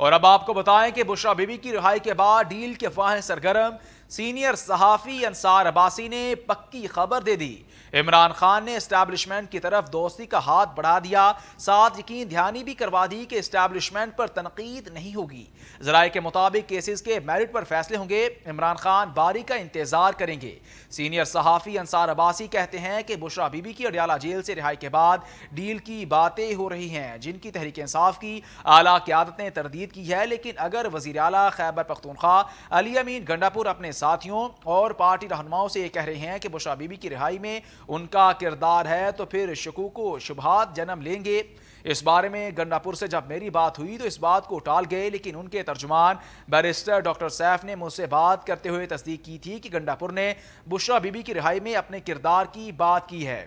और अब आपको बताएँ कि बुशरा बीबी की रिहाई के बाद डील के अफवाहें सरगर्म सीनियर सहाफ़ी अंसार अब्बासी ने पक्की खबर दे दी। इमरान खान ने इस्टेब्लिशमेंट की तरफ़ दोस्ती का हाथ बढ़ा दिया। साथ यकीन ध्यानी भी करवा दी कि इस्टेब्लिशमेंट पर तनकीद नहीं होगी। जराये के मुताबिक केसेस के मेरिट पर फैसले होंगे। इमरान खान बारी का इंतज़ार करेंगे। सीनियर सहाफ़ी अंसार अब्बासी कहते हैं कि बुशरा बीबी की अडियाला जेल से रिहाई के बाद डील की बातें हो रही हैं, जिनकी तहरीक इंसाफ की आला क्यादत ने तरदीद की है। लेकिन अगर वज़ीर अला खैबर पख्तूनख्वा, अली अमीन, गंडापुर अपने साथियों, और पार्टी रहनुमाओं से ये कह रहे हैं कि बुशरा बीबी की रिहाई में उनका किरदार है तो फिर शकूक शुभात जन्म लेंगे। इस बारे में गंडापुर से जब मेरी बात हुई तो इस बात को टाल गए, लेकिन उनके तर्जुमान बैरिस्टर डॉक्टर सैफ ने मुझसे बात करते हुए तस्दीक की थी कि गंडापुर ने बुशरा बीबी की रिहाई में अपने किरदार की बात की है।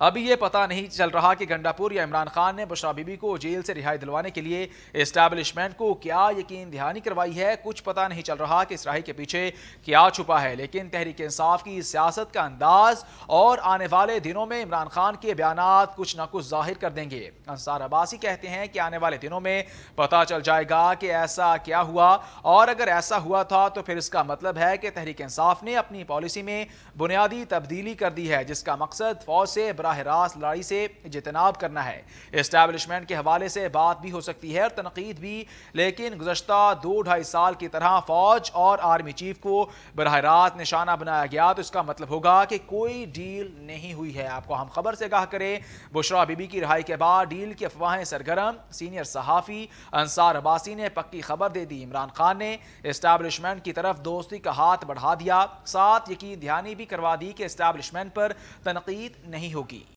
अभी ये पता नहीं चल रहा कि गंडापुर या इमरान खान ने बशरा बीबी को जेल से रिहाई दिलवाने के लिए इस्टेब्लिशमेंट को क्या यकीन दहानी करवाई है, कुछ पता नहीं चल रहा कि इस राही के पीछे क्या छुपा है, लेकिन तहरीक इंसाफ की सियासत का अंदाज और आने वाले दिनों में इमरान खान के बयान कुछ ना कुछ ज़ाहिर कर देंगे। अंसार अब्बासी कहते हैं कि आने वाले दिनों में पता चल जाएगा कि ऐसा क्या हुआ, और अगर ऐसा हुआ था तो फिर इसका मतलब है कि तहरीक इंसाफ ने अपनी पॉलिसी में बुनियादी तब्दीली कर दी है, जिसका मकसद फौज से बरह रास्त लड़ाई से जितनाब करना है। इस्टेब्लिशमेंट के हवाले से बात भी हो सकती है और तनकीद भी, लेकिन गुजशत दो ढाई साल की तरह फौज और आर्मी चीफ को बरह रास्त निशाना बनाया गया तो इसका मतलब होगा कि कोई डील नहीं हुई है। आपको हम खबर से कहा करें, बुशरा बीबी की रिहाई के बाद डील की अफवाहें सरगर्म, सीनियर सहाफ़ी अंसार अब्बासी ने पक्की खबर दे दी। इमरान खान ने इस्टेब्लिशमेंट की तरफ़ दोस्ती का हाथ बढ़ा दिया। साथ यकीन ध्यानी भी करवा दी कि इस्टेब्लिशमेंट पर तनकीद नहीं होगी।